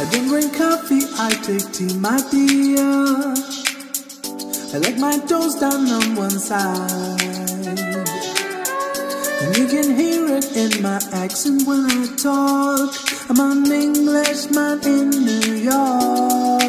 I don't drink coffee, I take tea, my dear. I like my toast down on one side. And you can hear it in my accent when I talk. I'm an Englishman in New York.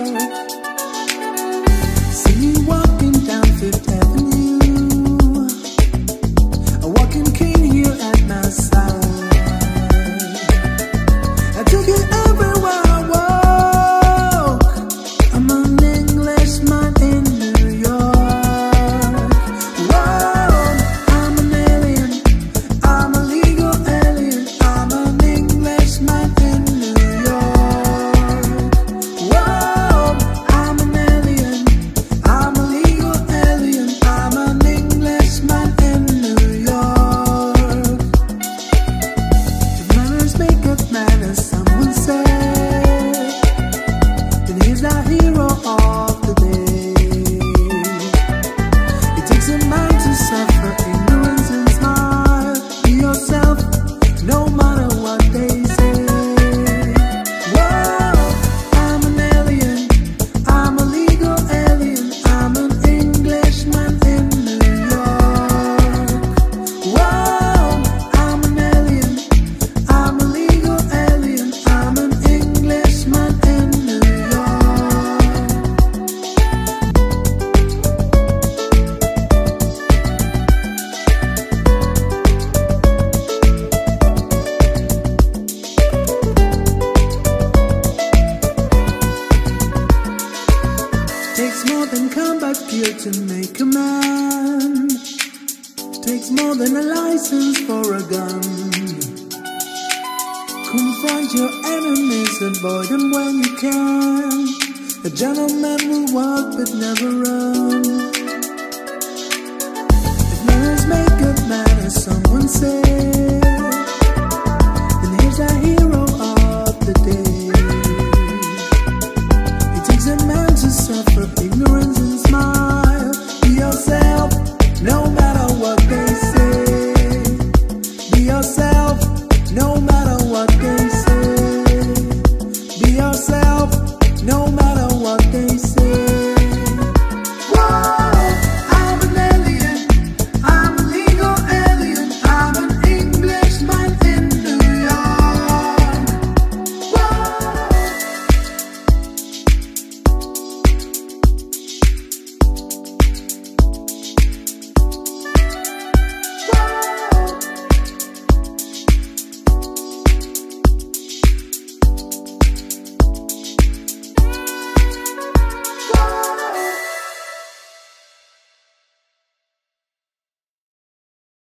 Takes come back here to make a man. Takes more than a license for a gun. Confront your enemies, and avoid them when you can. A gentleman will walk but never run. If manners make good manners, someone said. No matter what